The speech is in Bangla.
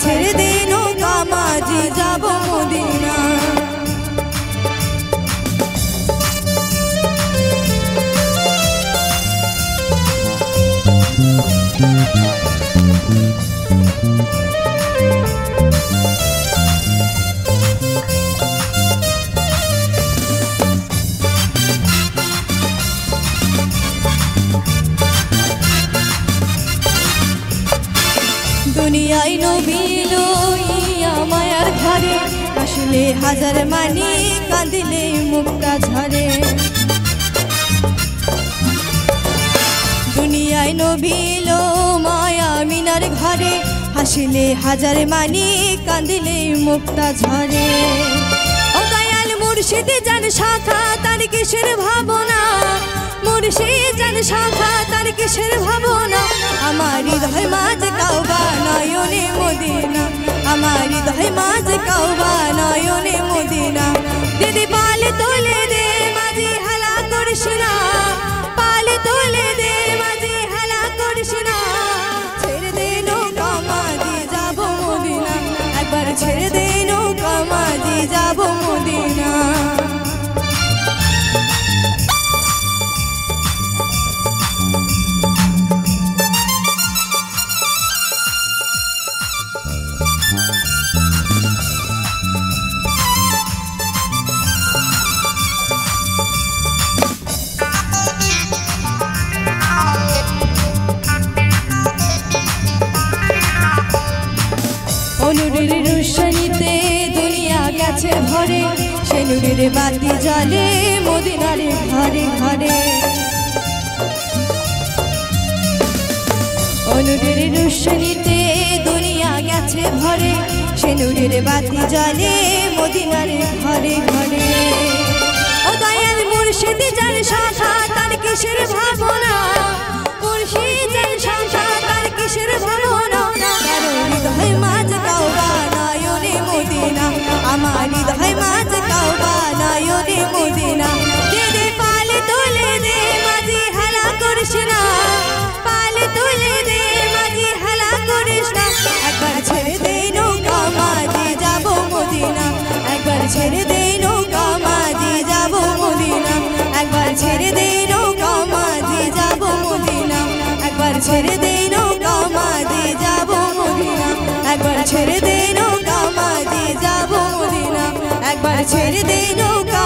একবার ছেড়ে দে নৌকা মাঝি যাব মদিনা দুনিয়ায় নবীল ইয়া মায়ার ঘরে। আসলে হাজার মানি কাঁদিলে মুক্তা ঝরে। দুনিয়ায় নবীল মায়া মিনার ঘরে। হাসিলে হাজার মানি কাঁদিলে মুক্তা ঝরে। ও দয়াল মুর্শিদে জান শাখা, তার কিসের ভাবনা? মুর্শিদ জান শাখা, তার কিসের ভাবনা? আমার হৃদয় মাঝ কাউবা দিদি পাল দে মাঝি হালা করিস না দে মাঝি হালা করিস না ছেড়ে দে নৌকা, মাঝি ছেড়ে দে গেছে ভরে সে বাতি জলে মদিনারে ঘরে ঘরে। অনুরের রুশনীতে দুনিয়া গেছে ভরে সে বাতি জলে মদিনারে ঘরে ঘরে। ও দয়াল মুর্শিদ, যার শাখা তার কিসের ভাবনা? ছেড়ে দে নৌকা, মাঝে যাব মদিনা। একবার ছেড়ে দে নৌকা, মাঝে যাব মদিনা। একবার ছেড়ে দে নৌকা